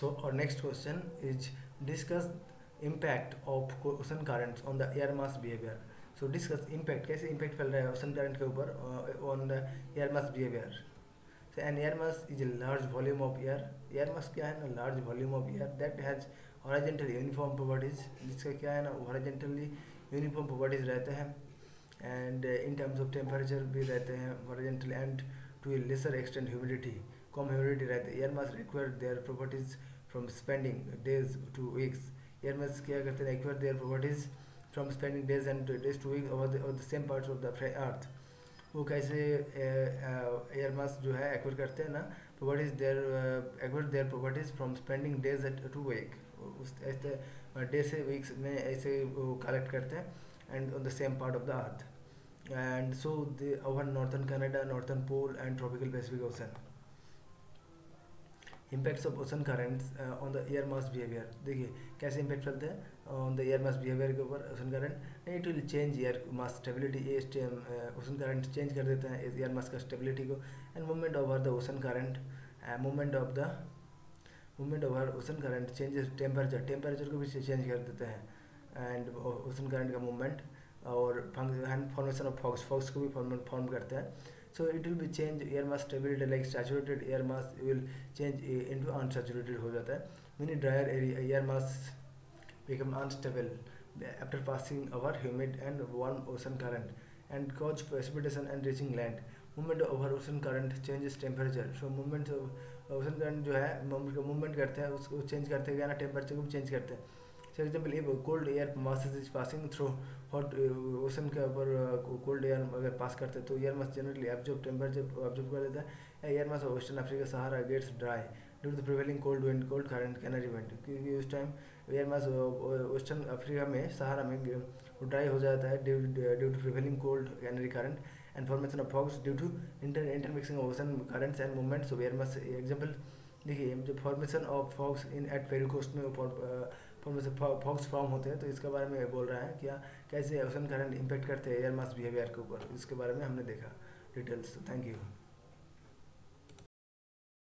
So our next question is discuss impact of ocean currents on the air mass behavior. So discuss impact कैसे impact फैल रहा है ocean current के ऊपर uh, on the air mass behavior. So an air mass is a large volume of air. Air mass क्या है ना large volume of air that has horizontal uniform properties जिसका क्या है ना horizontally uniform properties रहते हैं uh, in terms of temperature भी रहते हैं horizontal and to a lesser extent humidity कम ह्यूमिडिटी रहती है air mass require their properties spending days to weeks air mass क्या करते हैं? Require their properties from spending days and days to week over the same parts of the earth वो कैसे air mass जो है acquire करते हैं ना properties their acquire their properties from spending days at to week उस, ऐसे day से वीक्स में ऐसे वो कलेक्ट करते हैं and on the same part of the earth and so, the our northern canada, northern pole and tropical pacific ocean. Impacts of ocean currents on the air mass behaviour देखिए, कैसे impact फैलते हैं? On the air mass behaviour के ऊपर ocean current it will change air mass stability ये ocean current change कर देते हैं एयर मास का स्टेबिलिटी को and movement over the ocean current movement of the movement over ocean current changes temperature temperature को भी चेंज कर देते हैं एंड ओशन करंट का मूवमेंट और फॉर्मेशन ऑफ़ फॉक्स फॉक्स को भी फॉर्म करते हैं। So it will be change air mass stability like saturated air mass will change into unsaturated हो जाता है meaning drier area air mass become unstable after passing over humid and warm ocean current and cause precipitation and reaching land movement over ocean current changes temperature so movement ocean current जो है movement करते हैं उसको change करते हैं ना temperature को भी change करते हैं for example if cold air masses is passing through hot ocean के ऊपर cold air अगर पास करते हैं तो air mass generally absorb temperature absorb कर लेता है। Air mass western Africa Sahara gets dry due to prevailing cold wind cold current canary wind क्योंकि उस time air mass western Africa में सहारा में ड्राई हो जाता है due to prevailing cold canary current and formation of fogs due to inter intermixing ocean currents and movements air mass example देखिए जो formation of fogs in at Peru coast में formation fogs form होते हैं तो इसके बारे में बोल रहा है क्या कैसे ओशन करंट इम्पेक्ट करते हैं एयर मास बिहेवियर के ऊपर, इसके बारे में हमने देखा डिटेल्स थैंक यू